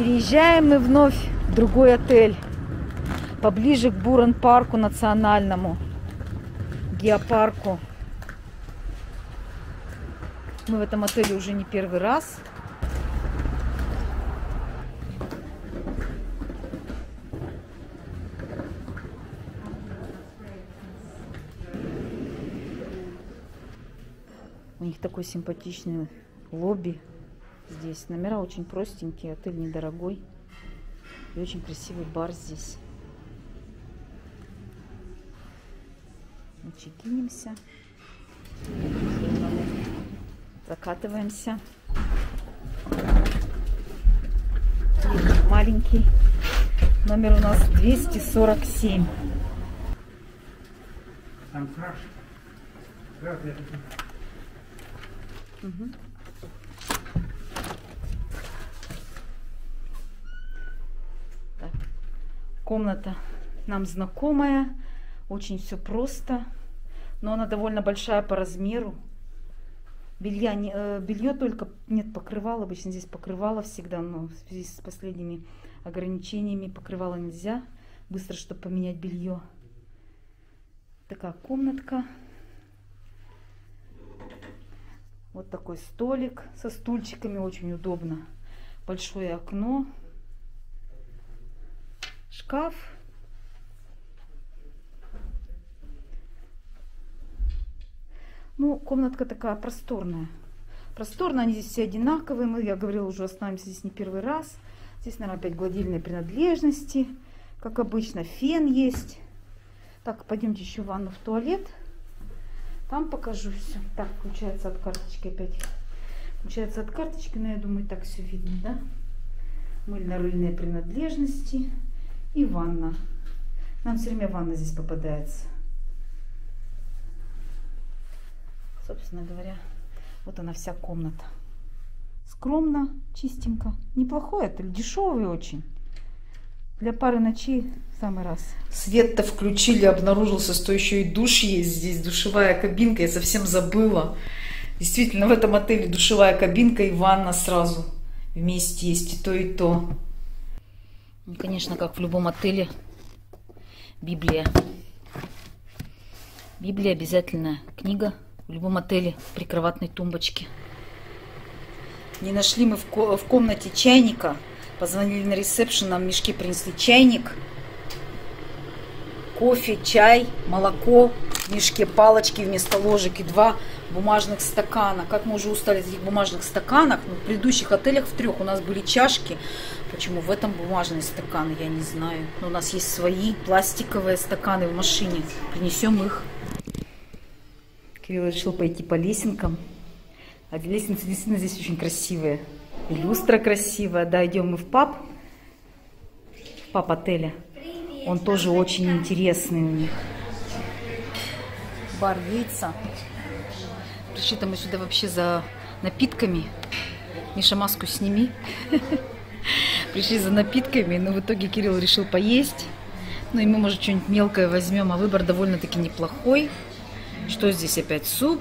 Переезжаем мы вновь в другой отель. Поближе к Буран-парку национальному. Геопарку. Мы в этом отеле уже не первый раз. У них такой симпатичный лобби здесь. Номера очень простенькие, отель недорогой. И очень красивый бар здесь. Мы чекинимся. Закатываемся. Маленький. Номер у нас 247. Там краш. Краш, я тут- Мгм. Так. Комната нам знакомая, очень все просто, но она довольно большая по размеру. Белья не, э, белье только нет покрывала, обычно здесь покрывало всегда, но в связи с последними ограничениями покрывала нельзя. Быстро, чтобы поменять белье. Такая комнатка. Вот такой столик со стульчиками, очень удобно. Большое окно. Шкаф. Ну, комнатка такая просторная. Просторная, они здесь все одинаковые. Мы, я говорила, уже остановимся здесь не первый раз. Здесь, наверное, опять гладильные принадлежности. Как обычно, фен есть. Так, пойдемте еще в ванну, в туалет. Там покажу все. Так, включается от карточки опять. Включается от карточки, но я думаю, так все видно, да? Мыльно-рыльные принадлежности и ванна. Нам все время ванна здесь попадается. Собственно говоря, вот она вся комната. Скромно, чистенько. Неплохой отель, дешевый очень. Для пары ночей в самый раз. Свет-то включили, обнаружился, что еще и душ есть здесь, душевая кабинка, я совсем забыла. Действительно, в этом отеле душевая кабинка и ванна сразу вместе есть, и то, и то. Ну, Конечно, как в любом отеле, Библия. Библия обязательная книга в любом отеле при кроватной тумбочке. Не нашли мы в, ко- в комнате чайника, позвонили на ресепшн, нам в мешке принесли. Чайник, кофе, чай, молоко, в мешке палочки вместо ложек и два бумажных стакана. Как мы уже устали от этих бумажных стаканов, ну, в предыдущих отелях в трех у нас были чашки. Почему в этом бумажные стаканы, я не знаю. Но у нас есть свои пластиковые стаканы в машине. Принесем их. Кирилл решил пойти по лесенкам. А лестницы действительно здесь очень красивые. И люстра красивая. Да, идем мы в паб. В паб отеля. Он тоже очень интересный у них. Бар яйца. Пришли-то мы сюда вообще за напитками. Миша, маску сними. Пришли за напитками, но в итоге Кирилл решил поесть. Ну и мы, может, что-нибудь мелкое возьмем, а выбор довольно-таки неплохой. Что здесь опять? Суп.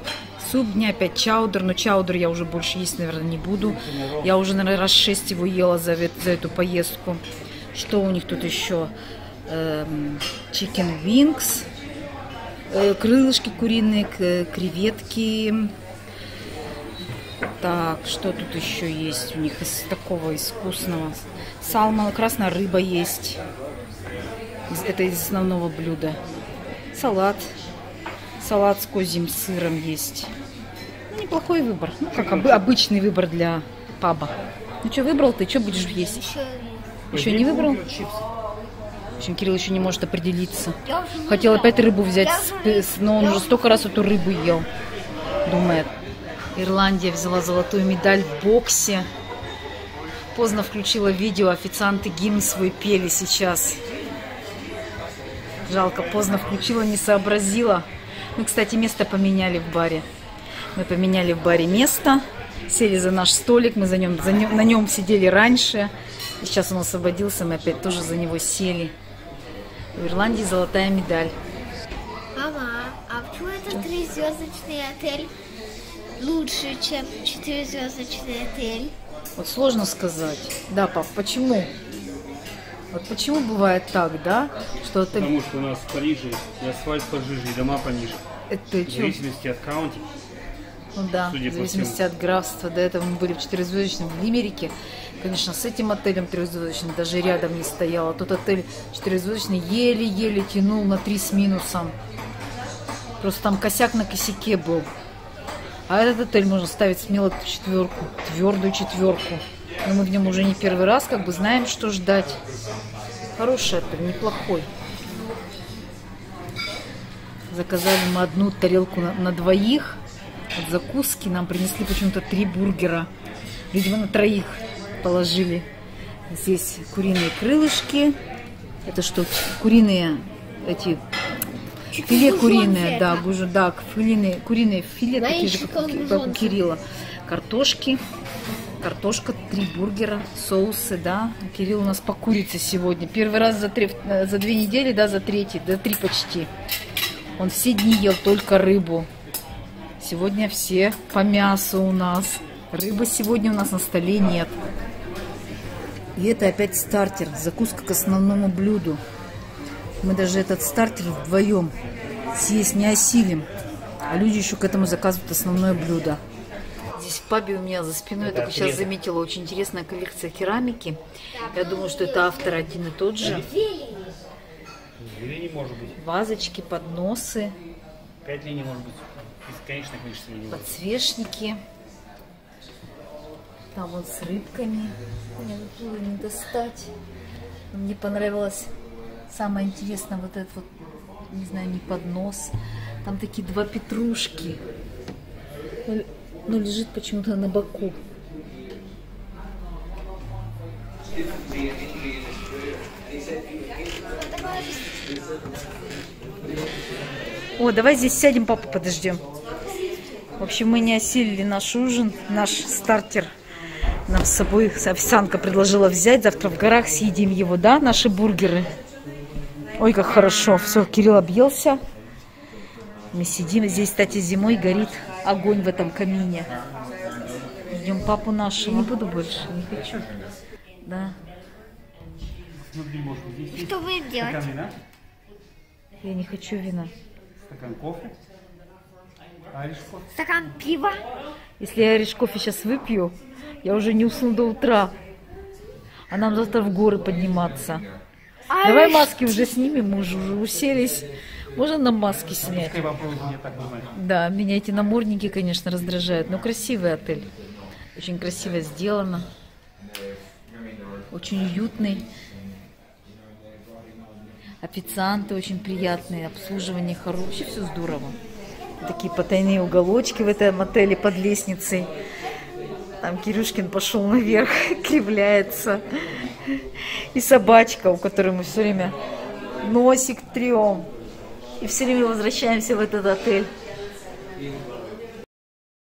Суп дня опять чаудер, но чаудер я уже больше есть, наверное, не буду. Я уже, наверное, раз шесть его ела за, за эту поездку. Что у них тут еще? Эм, Chicken wings, крылышки куриные, креветки. Так, что тут еще есть у них из такого искусного? Салмон, красная рыба есть. Из- Это из основного блюда. Салат. Салат с козьим сыром есть. Неплохой выбор. Ну, как обы- обычный выбор для паба. Ну, что выбрал ты? Что будешь есть? Еще Еще не выбрал? Общем, Кирилл еще не может определиться. Хотел опять рыбу взять, но он уже столько раз эту рыбу ел. Думает. Ирландия взяла золотую медаль в боксе. Поздно включила видео, официанты гимн свой пели сейчас. Жалко, поздно включила, не сообразила. Мы, кстати, место поменяли в баре. Мы поменяли в баре место, сели за наш столик, мы за нем, за нем- на нем сидели раньше. И сейчас он освободился, мы опять тоже за него сели. В Ирландии золотая медаль. Мама, а почему это трехзвездочный отель лучше, чем четырехзвездочный отель? Вот сложно сказать. Да, пап, почему? Вот почему бывает так, да, что отель... Потому что у нас в Париже и асфальт пожиже, и дома пониже. Это В зависимости от каунти. Ну да, Судя в зависимости всему. от графства. До этого мы были в четырехзвездочном в Лимерике. Конечно, с этим отелем трехзвездочным даже рядом не стоял. А тот отель четырехзвездочный еле-еле тянул на три с минусом. Просто там косяк на косяке был. А этот отель можно ставить смело четверку, твердую четверку. Но мы в нем уже не первый раз, как бы знаем, что ждать. Хороший отель, неплохой. Заказали мы одну тарелку на, на двоих. От закуски нам принесли почему-то три бургера. Видимо, на троих положили. Здесь куриные крылышки. Это что, куриные эти филе куриное, да, гужу, да, куриные, куриные филе, такие же, как, как у Кирилла. Картошки, картошка, три бургера, соусы, да. Кирилл у нас по курице сегодня. Первый раз за, три, за две недели, да, за третий, за три почти. Он все дни ел только рыбу. Сегодня все по мясу у нас. Рыбы сегодня у нас на столе нет. И это опять стартер, закуска к основному блюду. Мы даже этот стартер вдвоем съесть не осилим. А люди еще к этому заказывают основное блюдо. Здесь в пабе у меня за спиной, я только сейчас заметила, очень интересная коллекция керамики. Я думаю, что это автор один и тот же. Две не может быть. Вазочки, подносы, Пять линий может быть. Бесконечное количество быть. подсвечники. Там вот с рыбками. Мне было не достать. Но Мне понравилось самое интересное вот этот вот, не знаю, не поднос. Там такие два петрушки. Ну, ну, лежит почему-то на боку. О, давай здесь сядем, папу подождем. В общем, мы не осилили наш ужин, наш стартер. Нам с собой официантка предложила взять. Завтра в горах съедим его, да, наши бургеры. Ой, как хорошо. Все, Кирилл объелся. Мы сидим. Здесь, кстати, зимой горит огонь в этом камине. Ждем папу нашего. Не буду больше, не хочу. Да, Что будем делать? стакан вина, я не хочу вина. стакан кофе, орешков. Стакан пива. Если я кофе сейчас выпью, я уже не усну до утра. А нам завтра в горы подниматься. Давай маски уже снимем, мы уже, уже уселись. Можно нам маски снять? Да, меня эти намордники, конечно, раздражают. Но красивый отель. Очень красиво сделано. Очень уютный. Официанты очень приятные, обслуживание хорошее, все здорово. Такие потайные уголочки в этом отеле под лестницей. Там Кирюшкин пошел наверх, кривляется. И собачка, у которой мы все время носик трем. И все время возвращаемся в этот отель.